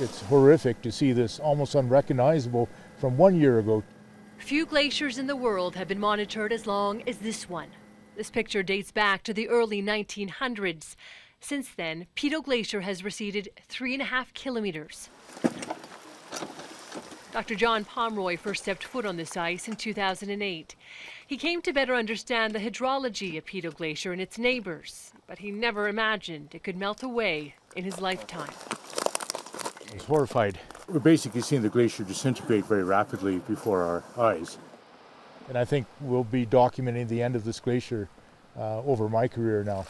it's horrific to see this almost unrecognizable from one year ago. Few glaciers in the world have been monitored as long as this one. This picture dates back to the early 1900s. Since then, Peyto Glacier has receded three and a half kilometers. Dr. John Pomeroy first stepped foot on this ice in 2008. He came to better understand the hydrology of Peyto Glacier and its neighbors, but he never imagined it could melt away in his lifetime. I was horrified. We're basically seeing the glacier disintegrate very rapidly before our eyes. And I think we'll be documenting the end of this glacier uh, over my career now.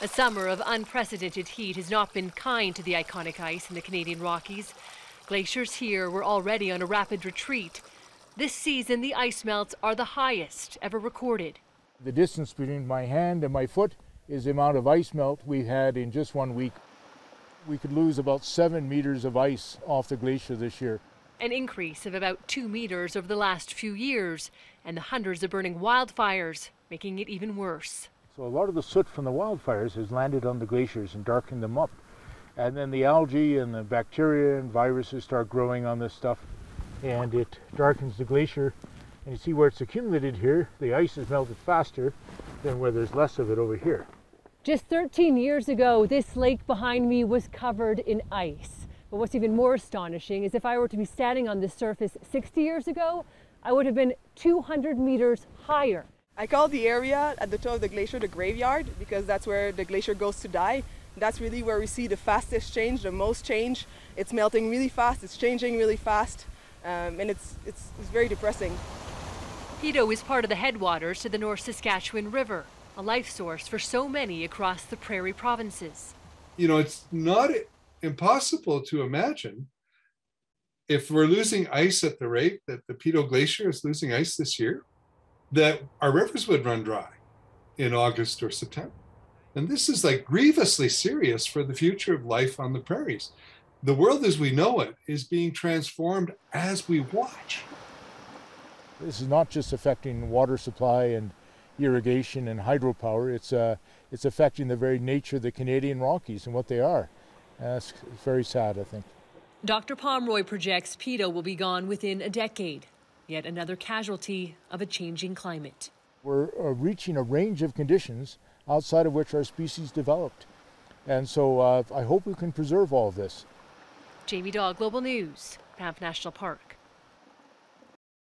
A summer of unprecedented heat has not been kind to the iconic ice in the Canadian Rockies. Glaciers here were already on a rapid retreat. This season, the ice melts are the highest ever recorded. The distance between my hand and my foot is the amount of ice melt we've had in just one week. We could lose about seven meters of ice off the glacier this year. An increase of about two meters over the last few years, and the hundreds of burning wildfires making it even worse. So a lot of the soot from the wildfires has landed on the glaciers and darkened them up. And then the algae and the bacteria and viruses start growing on this stuff and it darkens the glacier. And you see where it's accumulated here, the ice is melted faster than where there's less of it over here. Just 13 years ago, this lake behind me was covered in ice. But what's even more astonishing is if I were to be standing on this surface 60 years ago, I would have been 200 meters higher. I call the area at the top of the glacier the graveyard because that's where the glacier goes to die. That's really where we see the fastest change, the most change. It's melting really fast, it's changing really fast, um, and it's, it's, it's very depressing. Peyto is part of the headwaters to the North Saskatchewan River, a life source for so many across the prairie provinces. You know, it's not impossible to imagine if we're losing ice at the rate that the Peyto Glacier is losing ice this year, that our rivers would run dry in August or September. And this is like grievously serious for the future of life on the prairies. The world as we know it is being transformed as we watch. This is not just affecting water supply and irrigation and hydropower, it's, uh, it's affecting the very nature of the Canadian Rockies and what they are. Uh, it's very sad, I think. Dr. Pomeroy projects Peyto will be gone within a decade, yet another casualty of a changing climate. We're uh, reaching a range of conditions outside of which our species developed. And so uh, I hope we can preserve all of this. Jayme Doll, Global News, Banff National Park.